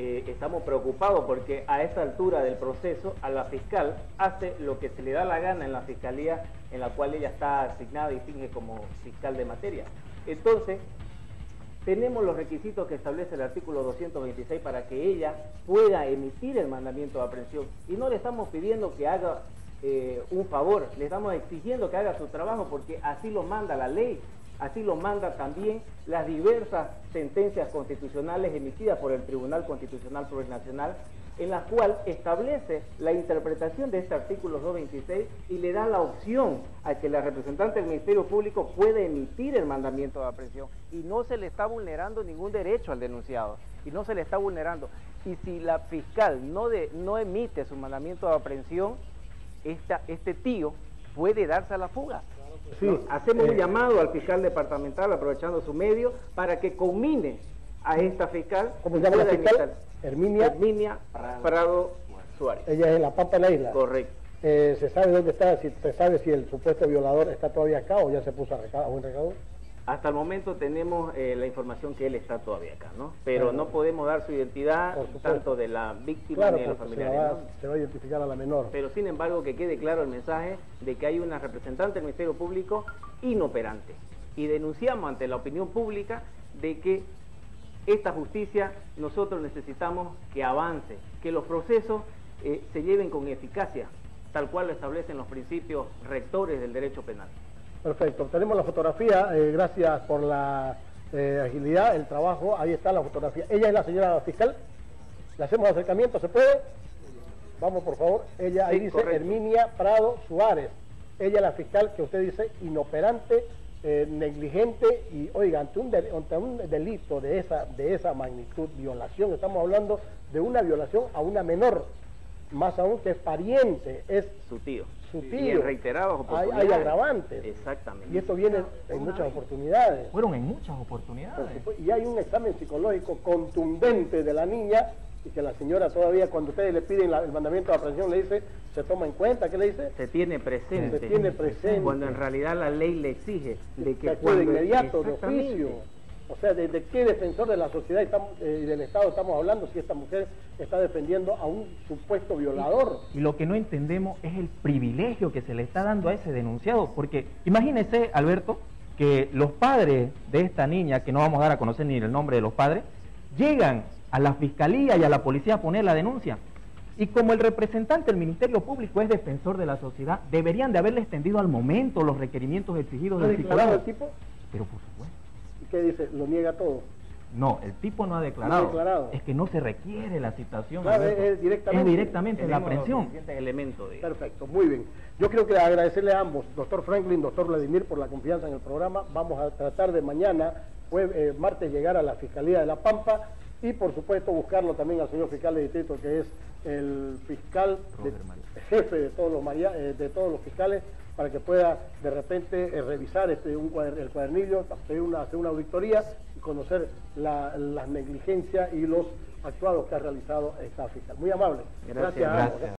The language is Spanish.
eh, estamos preocupados porque a esta altura del proceso a la fiscal hace lo que se le da la gana en la fiscalía en la cual ella está asignada y finge como fiscal de materia. Entonces, tenemos los requisitos que establece el artículo 226 para que ella pueda emitir el mandamiento de aprehensión y no le estamos pidiendo que haga eh, un favor, le estamos exigiendo que haga su trabajo porque así lo manda la ley. Así lo manda también las diversas sentencias constitucionales emitidas por el Tribunal Constitucional Plurinacional, en la cual establece la interpretación de este artículo 226 y le da la opción a que la representante del Ministerio Público pueda emitir el mandamiento de aprehensión y no se le está vulnerando ningún derecho al denunciado y no se le está vulnerando. Y si la fiscal no, de, no emite su mandamiento de aprehensión, este tío puede darse a la fuga. Sí, hacemos un eh, llamado al fiscal departamental, aprovechando su medio, para que combine a esta fiscal. ¿Cómo se llama la fiscal? Herminia, Herminia Prado, Suárez. Ella es en La Pampa de la isla. Correcto. Eh, ¿Se sabe dónde está? Si, ¿Se sabe si el supuesto violador está todavía acá o ya se puso a, a un recado? Hasta el momento tenemos eh, la información que él está todavía acá, ¿no? Pero no podemos dar su identidad tanto de la víctima ni de los familiares. Se va, se va, a identificar a la menor. Pero sin embargo que quede claro el mensaje de que hay una representante del Ministerio Público inoperante. Y denunciamos ante la opinión pública de que esta justicia nosotros necesitamos que avance, que los procesos eh, se lleven con eficacia, tal cual lo establecen los principios rectores del derecho penal. Perfecto, tenemos la fotografía, eh, gracias por la eh, agilidad, el trabajo, ahí está la fotografía. Ella es la señora fiscal, le hacemos acercamiento, ¿se puede? Vamos por favor, ella ahí dice Herminia Prado Suárez, ella es la fiscal que usted dice inoperante, eh, negligente y oiga, ante un, ante un delito de esa, de esa magnitud, violación, estamos hablando de una violación a una menor, más aún que es pariente, es su tío su tío. Y reiterados hay, hay, agravantes. Exactamente. Y esto viene en muchas oportunidades. Fueron en muchas oportunidades. Y hay un examen psicológico contundente de la niña y que la señora todavía cuando ustedes le piden el mandamiento de aprehensión le dice, se toma en cuenta, ¿qué le dice? Se tiene presente. Se tiene presente. Cuando en realidad la ley le exige de que, que de inmediato, de oficio. O sea, ¿de, qué defensor de la sociedad eh, y del Estado estamos hablando si esta mujer está defendiendo a un supuesto violador? Y, lo que no entendemos es el privilegio que se le está dando a ese denunciado, porque imagínese, Alberto, que los padres de esta niña, que no vamos a dar a conocer ni el nombre de los padres, llegan a la fiscalía y a la policía a poner la denuncia. Y como el representante del Ministerio Público es defensor de la sociedad, deberían de haberle extendido al momento los requerimientos exigidos del el tipo? Pero por supuesto. ¿Qué dice? ¿Lo niega todo? No, el tipo no ha declarado. Es que no se requiere la citación. es, directamente, es directamente la aprehensión. Elemento de... Perfecto, muy bien. Yo creo que agradecerle a ambos, doctor Franklin, doctor Vladimir, por la confianza en el programa. Vamos a tratar de mañana, jueves, eh, martes, llegar a la Fiscalía de La Pampa y, por supuesto, buscarlo también al señor fiscal de distrito, que es el fiscal, jefe de todos los, eh, de todos los fiscales para que pueda de repente eh, revisar este, un el cuadernillo, hacer una, hacer una auditoría y conocer las negligencias y los actuados que ha realizado esta fiscal. Muy amable. Gracias. Gracias.